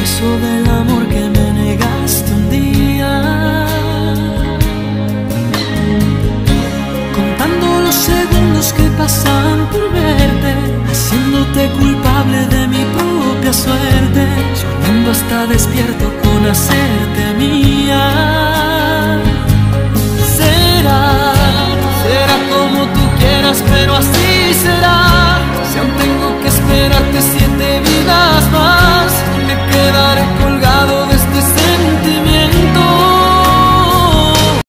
beso del amor que me negaste un día. Contando los segundos que pasan por verte, haciéndote culpable de mi propia suerte, soñando hasta despierto con hacerte mía. Será, será como tú quieras, pero así será. Si aún tengo que esperarte siete vidas.